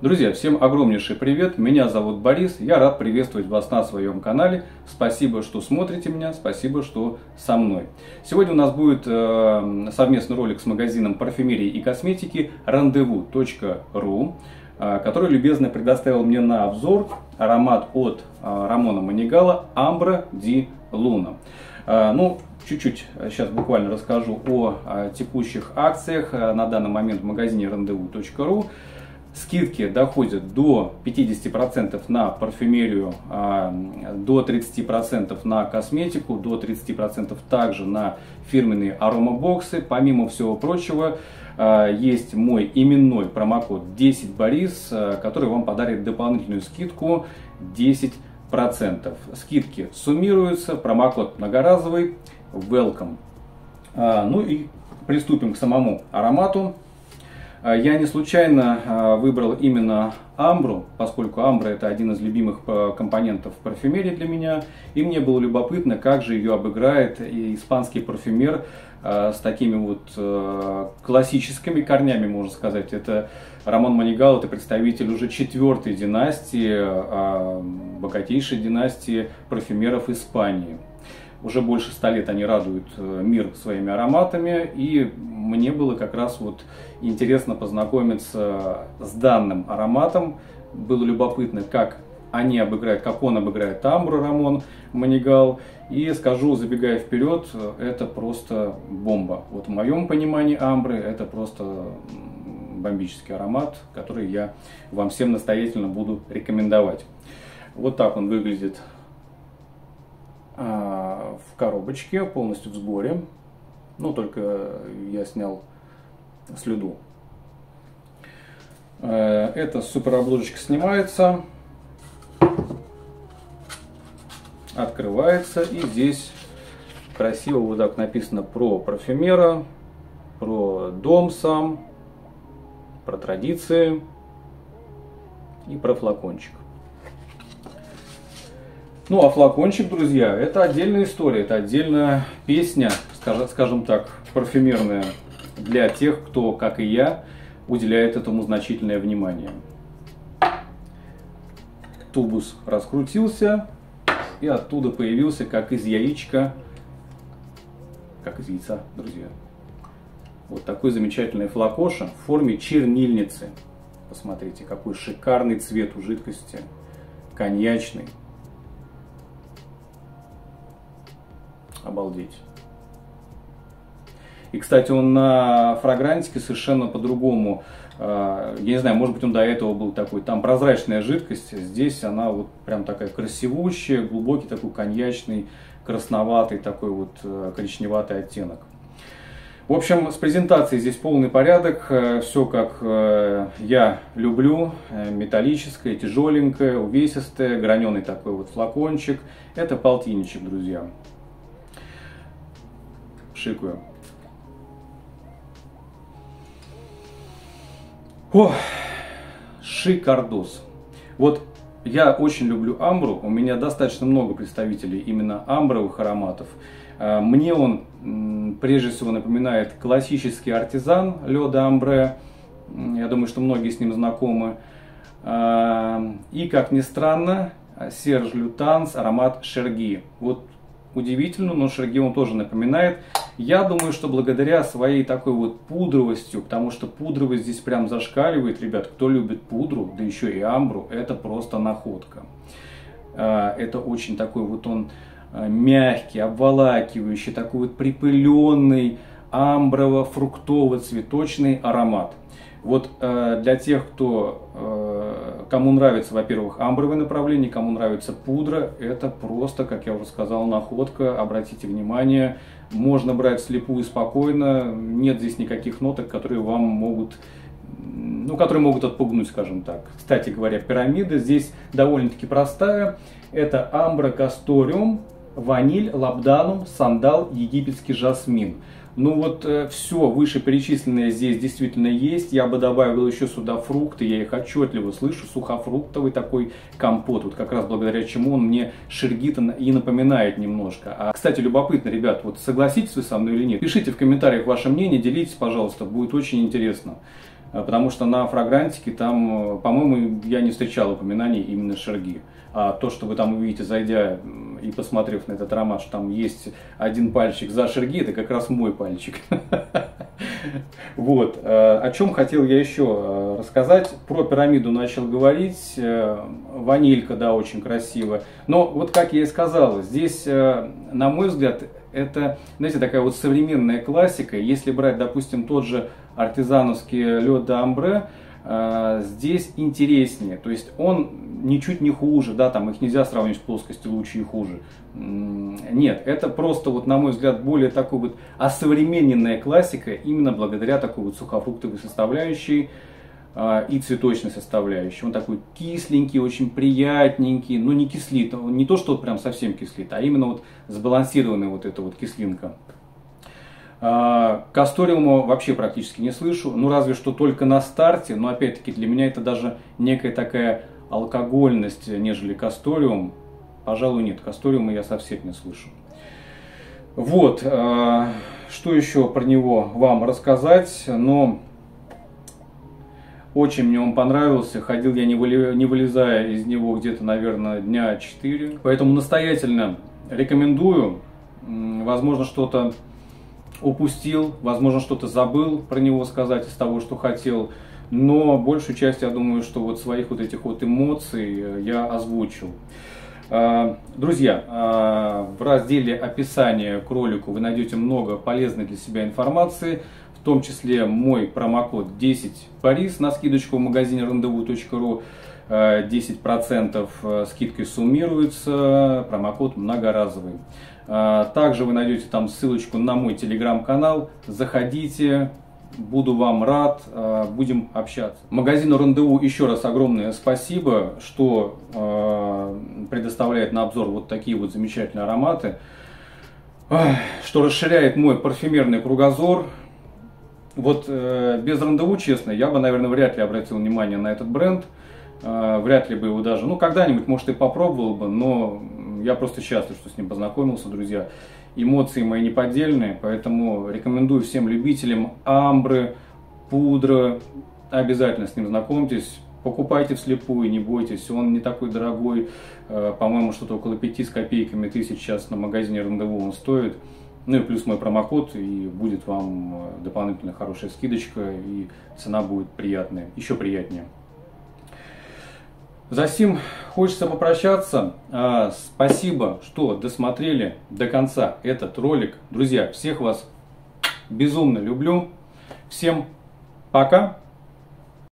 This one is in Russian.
Друзья, всем огромнейший привет, меня зовут Борис, я рад приветствовать вас на своем канале. Спасибо, что смотрите меня, спасибо, что со мной. Сегодня у нас будет э, совместный ролик с магазином парфюмерии и косметики rendezvous.ru, э, который любезно предоставил мне на обзор аромат от э, Рамона Манигала Ambra di Luna. Э, ну, чуть-чуть сейчас буквально расскажу о, о текущих акциях э, на данный момент в магазине rendezvous.ru. Скидки доходят до 50% на парфюмерию, а, до 30% на косметику, до 30% также на фирменные аромабоксы. Помимо всего прочего, а, есть мой именной промокод 10 Борис, а, который вам подарит дополнительную скидку 10%. Скидки суммируются, промокод многоразовый, welcome. Ну и приступим к самому аромату. А, я не случайно а, выбрал именно амбру, поскольку амбра это один из любимых а, компонентов парфюмерии для меня. И мне было любопытно, как же ее обыграет испанский парфюмер с такими вот классическими корнями, можно сказать. Это Рамон Манигал, это представитель уже четвертой династии, богатейшей династии парфюмеров Испании. Уже больше ста лет они радуют э, мир своими ароматами, и мне было как раз вот интересно познакомиться с данным ароматом. Было любопытно, как они обыграют, как он обыграет Амбру Рамон Манигал. И скажу, забегая вперед, это просто бомба. Вот в моем понимании Амбры это просто бомбический аромат, который я вам всем настоятельно буду рекомендовать. Вот так он выглядит в коробочке, полностью в сборе. Ну, только я снял слюду. Э, эта супер обложечка снимается, открывается, и здесь красиво вот так написано про парфюмера, про дом сам, про традиции и про флакончик. Ну, а флакончик, друзья, это отдельная история, это отдельная песня, скажем так, парфюмерная для тех, кто, как и я, уделяет этому значительное внимание. Тубус раскрутился, и оттуда появился, как из яичка, как из яйца, друзья. Вот такой замечательный флакоша в форме чернильницы. Посмотрите, какой шикарный цвет у жидкости. Коньячный. Обалдеть. И, кстати, он на фрагрантике совершенно по-другому. А, я не знаю, может быть, он до этого был такой, там прозрачная жидкость, здесь она вот прям такая красивущая, глубокий такой коньячный, красноватый такой вот э, коричневатый оттенок. В общем, с презентацией здесь полный порядок, э, все как э, я люблю, металлическое, тяжеленькое, увесистое, граненый такой вот флакончик. Это полтинничек, друзья шикую. О, шикардос. Вот я очень люблю амбру, у меня достаточно много представителей именно амбровых ароматов. А, мне он прежде всего напоминает классический артизан Леда Амбре. Я думаю, что многие с ним знакомы. А, и, как ни странно, Серж Лютанс, аромат Шерги. Вот удивительно, но Шерги он тоже напоминает. Я думаю, что благодаря своей такой вот пудровостью, потому что пудровость здесь прям зашкаливает, ребят, кто любит пудру, да еще и амбру, это просто находка. А, это очень такой вот он а, мягкий, обволакивающий, такой вот припыленный, амброво-фруктово-цветочный аромат. Вот э, для тех, кто, кому нравится, во-первых, амбровое направление, кому нравится пудра, это просто, как я уже сказал, находка. Обратите внимание, можно брать слепую спокойно, нет здесь никаких ноток, которые вам могут ну, которые могут отпугнуть, скажем так. Кстати говоря, пирамида здесь довольно-таки простая. Это амбра касториум, ваниль, лабданум, сандал, египетский жасмин. Ну вот э, все вышеперечисленное здесь действительно есть. Я бы добавил еще сюда фрукты. Я их отчетливо слышу. Сухофруктовый такой компот. Вот как раз благодаря чему он мне шергита и напоминает немножко. А, кстати, любопытно, ребят, вот согласитесь вы со мной или нет? Пишите в комментариях ваше мнение, делитесь, пожалуйста. Будет очень интересно. потому что на фрагрантике там, по-моему, я не встречал упоминаний именно шерги. А то, что вы там увидите, зайдя и посмотрев на этот аромат, что там есть один пальчик за шерги, это как раз мой пальчик. Вот. Э, о чем хотел я еще э, рассказать. Про пирамиду начал говорить. Э, ванилька, да, очень красивая. Но вот как я и сказал, здесь, на мой взгляд, это, знаете, такая вот современная классика. Если брать, допустим, тот же артизановский лед де амбре, здесь интереснее. То есть он ничуть не хуже, да, там их нельзя сравнивать с плоскостью лучше и хуже. Нет, это просто, вот, на мой взгляд, более такой вот осовремененная классика, именно благодаря такой вот сухофруктовой составляющей э, и цветочной составляющей. Он такой кисленький, очень приятненький, но не кислит, не то, что вот прям совсем кислит, а именно вот сбалансированная вот эта вот кислинка. А, Касториума вообще практически не слышу, ну разве что только на старте, но опять-таки для меня это даже некая такая алкогольность, нежели Касториум, пожалуй, нет. Касториума я совсем не слышу. Вот, э, что еще про него вам рассказать, но очень мне он понравился. Ходил я не вылезая из него где-то, наверное, дня 4. Поэтому настоятельно рекомендую. Возможно, что-то упустил, возможно, что-то забыл про него сказать из того, что хотел. Но большую часть, я думаю, что вот своих вот этих вот эмоций э, я озвучил. А, друзья, а, в разделе описания к ролику вы найдете много полезной для себя информации, в том числе мой промокод 10 Парис на скидочку в магазине rendezvous.ru. 10% э, скидкой суммируется, промокод многоразовый. А, также вы найдете там ссылочку на мой телеграм-канал. Заходите, Буду вам рад, э, будем общаться. Магазину Рандеву еще раз огромное спасибо, что э, предоставляет на обзор вот такие вот замечательные ароматы, что расширяет мой парфюмерный кругозор. Вот э, без Рандеву, честно, я бы, наверное, вряд ли обратил внимание на этот бренд. Вряд ли бы его даже, ну, когда-нибудь, может, и попробовал бы, но я просто счастлив, что с ним познакомился, друзья эмоции мои неподдельные, поэтому рекомендую всем любителям амбры, пудры, обязательно с ним знакомьтесь. Покупайте вслепую, не бойтесь, он не такой дорогой, э, по-моему, что-то около 5 с копейками тысяч сейчас на магазине Рандеву он стоит. Ну и плюс мой промокод, и будет вам э, дополнительная хорошая скидочка, и цена будет приятная, еще приятнее. За сим хочется попрощаться. А, спасибо, что досмотрели до конца этот ролик. Друзья, всех вас безумно люблю. Всем пока.